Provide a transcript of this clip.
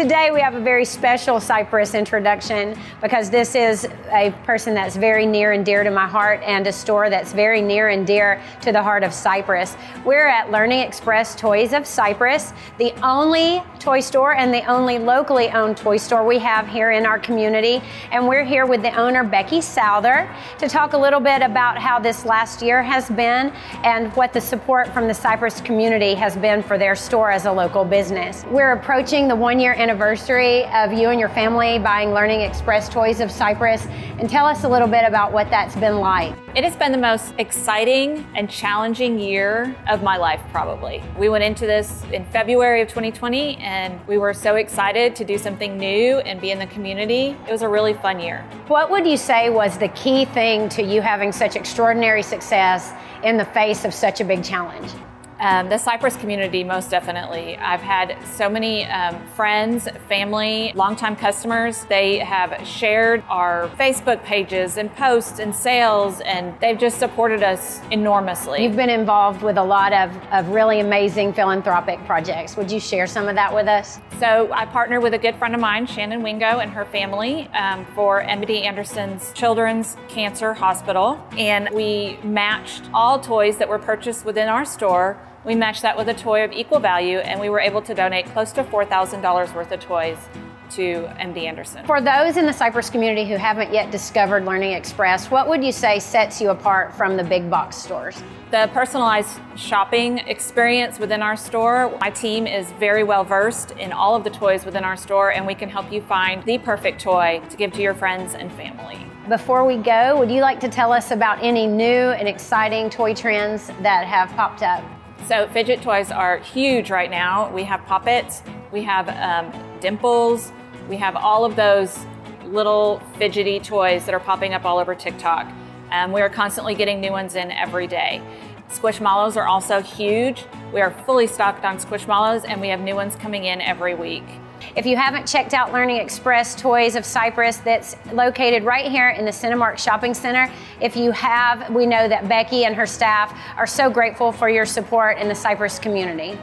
Today we have a very special Cypress introduction because this is a person that's very near and dear to my heart and a store that's very near and dear to the heart of Cypress. We're at Learning Express Toys of Cypress, the only toy store and the only locally owned toy store we have here in our community. And we're here with the owner, Becky Souther, to talk a little bit about how this last year has been and what the support from the Cypress community has been for their store as a local business. We're approaching the one year anniversary of you and your family buying Learning Express Toys of Cypress and tell us a little bit about what that's been like. It has been the most exciting and challenging year of my life, probably. We went into this in February of 2020 and we were so excited to do something new and be in the community. It was a really fun year. What would you say was the key thing to you having such extraordinary success in the face of such a big challenge? Um, the Cypress community, most definitely. I've had so many um, friends, family, longtime customers. They have shared our Facebook pages and posts and sales, and they've just supported us enormously. You've been involved with a lot of, of really amazing philanthropic projects. Would you share some of that with us? So I partnered with a good friend of mine, Shannon Wingo, and her family um, for MD Anderson's Children's Cancer Hospital, and we matched all toys that were purchased within our store we matched that with a toy of equal value and we were able to donate close to $4,000 worth of toys to MD Anderson. For those in the Cypress community who haven't yet discovered Learning Express, what would you say sets you apart from the big box stores? The personalized shopping experience within our store. My team is very well versed in all of the toys within our store and we can help you find the perfect toy to give to your friends and family. Before we go, would you like to tell us about any new and exciting toy trends that have popped up? So fidget toys are huge right now. We have Pop Its, we have um, dimples, we have all of those little fidgety toys that are popping up all over TikTok. Um, we are constantly getting new ones in every day. Squishmallows are also huge. We are fully stocked on Squishmallows and we have new ones coming in every week. If you haven't checked out Learning Express Toys of Cypress, that's located right here in the Cinemark Shopping Center. If you have, we know that Becky and her staff are so grateful for your support in the Cypress community.